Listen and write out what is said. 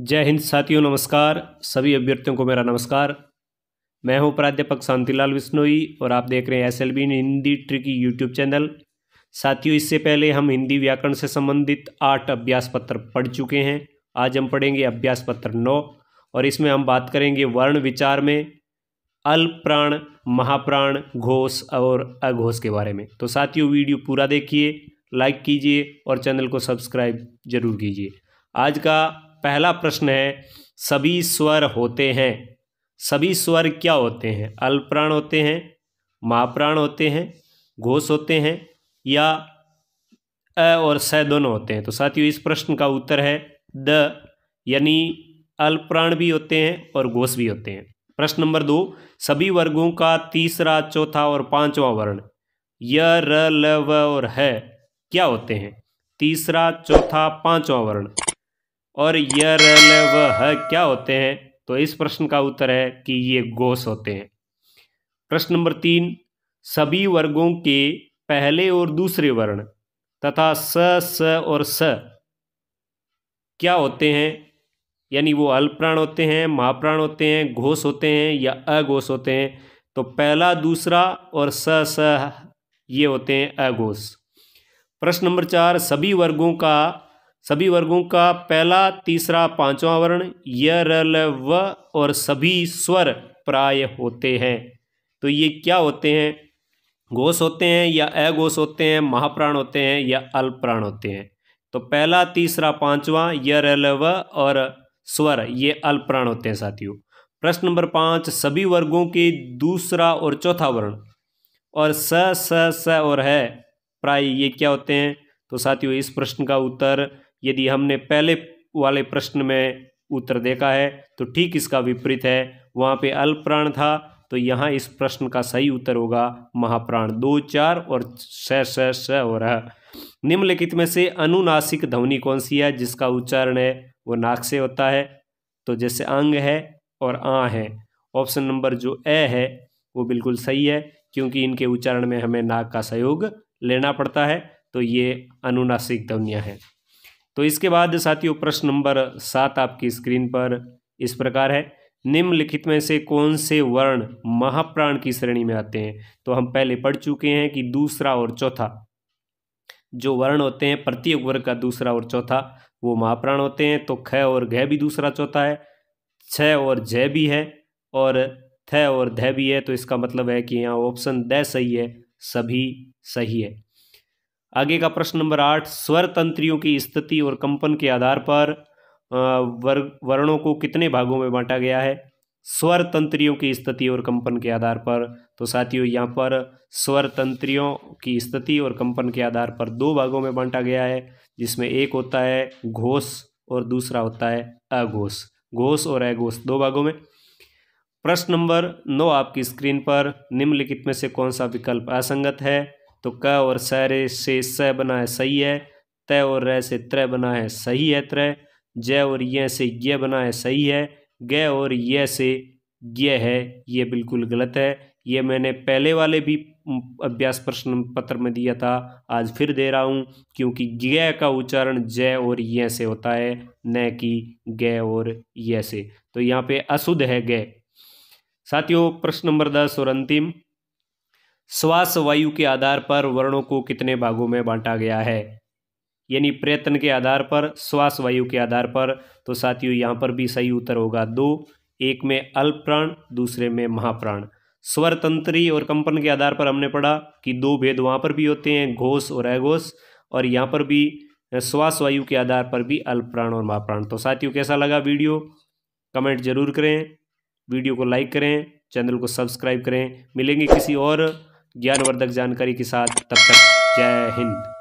जय हिंद साथियों, नमस्कार। सभी अभ्यर्थियों को मेरा नमस्कार। मैं हूँ प्राध्यापक शांतिलाल बिश्नोई और आप देख रहे हैं S L Hindi tricky YouTube channel. साथियों, इससे पहले हम हिंदी व्याकरण से संबंधित आठ अभ्यास पत्र पढ़ चुके हैं। आज हम पढ़ेंगे अभ्यास पत्र नौ और इसमें हम बात करेंगे वर्ण विचार में अल प्राण, महाप्राण, घोष और अघोष के बारे में। तो साथियों, वीडियो पूरा देखिए, लाइक कीजिए और चैनल को सब्सक्राइब ज़रूर कीजिए। आज का पहला प्रश्न है, सभी स्वर होते हैं। सभी स्वर क्या होते हैं? अल्प्राण होते हैं, महाप्राण होते हैं, घोष होते हैं या अ और स दोनों होते हैं। तो साथियों, इस प्रश्न का उत्तर है, द, यानी अल्प्राण भी होते हैं और घोष भी होते हैं। प्रश्न नंबर दो, सभी वर्गों का तीसरा, चौथा और पांचवा वर्ण, य, र, ल, व और है, क्या होते हैं? तीसरा, चौथा, पांचवा वर्ण। और य र व ह क्या होते हैं? तो इस प्रश्न का उत्तर है कि ये गोस होते हैं। प्रश्न नंबर तीन, सभी वर्गों के पहले और दूसरे वर्ण तथा स स और स क्या होते हैं? यानी वो अल्प्राण होते हैं महाप्राण होते हैं, घोष होते हैं या अघोष होते हैं। तो पहला, दूसरा और स स ये होते हैं अघोष। प्रश्न नंबर चार, सभी वर्गों का सभी वर्गों का पहला, तीसरा, पांचवा वर्ण य, र, ल, व और सभी स्वर प्राय होते हैं। तो ये क्या होते हैं? घोष होते हैं या अघोष होते हैं, महाप्राण होते हैं या अल्प्राण होते हैं। तो पहला, तीसरा, पांचवा, य, र, ल, व और स्वर, ये अल्प्राण होते हैं साथियों। प्रश्न नंबर पाँच, सभी वर्गों के दूसरा और चौथा वर्ण और स स स और है प्राय ये क्या होते हैं? तो साथियों, इस प्रश्न का उत्तर यदि हमने पहले वाले प्रश्न में उत्तर देखा है तो ठीक इसका विपरीत है। वहाँ पे अल्प्राण था तो यहाँ इस प्रश्न का सही उत्तर होगा, महाप्राण। दो, चार और स स और निम्नलिखित में से अनुनासिक ध्वनि कौन सी है, जिसका उच्चारण है, वो नाक से होता है। तो जैसे अंग है और आ है। ऑप्शन नंबर जो ए है, वो बिल्कुल सही है, क्योंकि इनके उच्चारण में हमें नाक का सहयोग लेना पड़ता है तो ये अनुनासिक ध्वनियाँ हैं। तो इसके बाद साथियों, प्रश्न नंबर सात आपकी स्क्रीन पर इस प्रकार है। निम्नलिखित में से कौन से वर्ण महाप्राण की श्रेणी में आते हैं? तो हम पहले पढ़ चुके हैं कि दूसरा और चौथा। जो वर्ण होते हैं, प्रत्येक वर्ग का दूसरा और चौथा, वो महाप्राण होते हैं। तो ख और घ भी दूसरा चौथा है, छ और जय भी है और थ और ध भी है। तो इसका मतलब है कि यहाँ ऑप्शन द सही है, सभी सही है। आगे का प्रश्न नंबर आठ स्वर तंत्रियों की स्थिति और कंपन के आधार पर वर्ग वर्णों को कितने भागों में बांटा गया है? स्वर तंत्रियों की स्थिति और कंपन के आधार पर। तो साथियों, यहाँ पर स्वर तंत्रियों की स्थिति और कंपन के आधार पर दो भागों में बांटा गया है, जिसमें एक होता है घोष और दूसरा होता है अघोष। घोष और अघोष दो भागों में। प्रश्न नंबर नौ आपकी स्क्रीन पर, निम्नलिखित में से कौन सा विकल्प असंगत है? तो क और सरे से स बना है सही है तय और र से त्र बना है सही है त्र जय और य से य बना है सही है, ग और य से य है, ये बिल्कुल गलत है। ये मैंने पहले वाले भी अभ्यास प्रश्न पत्र में दिया था, आज फिर दे रहा हूँ, क्योंकि ग का उच्चारण जय और य से होता है, न कि ग और य से। तो यहाँ पे अशुद्ध है ग। साथियों, प्रश्न नंबर दस और अंतिम। श्वास वायु के आधार पर वर्णों को कितने भागों में बांटा गया है? यानी प्रयत्न के आधार पर श्वास वायु के आधार पर तो साथियों, यहाँ पर भी सही उत्तर होगा दो, एक में अल्प प्राण, दूसरे में महाप्राण। स्वर तंत्री और कंपन के आधार पर हमने पढ़ा कि दो भेद वहाँ पर भी होते हैं, घोष और अघोष, और यहाँ पर भी श्वास वायु के आधार पर भी अल्प प्राण और महाप्राण। तो साथियों, कैसा लगा वीडियो? कमेंट ज़रूर करें, वीडियो को लाइक करें, चैनल को सब्सक्राइब करें। मिलेंगे किसी और ज्ञानवर्धक जानकारी के साथ तब तक जय हिंद।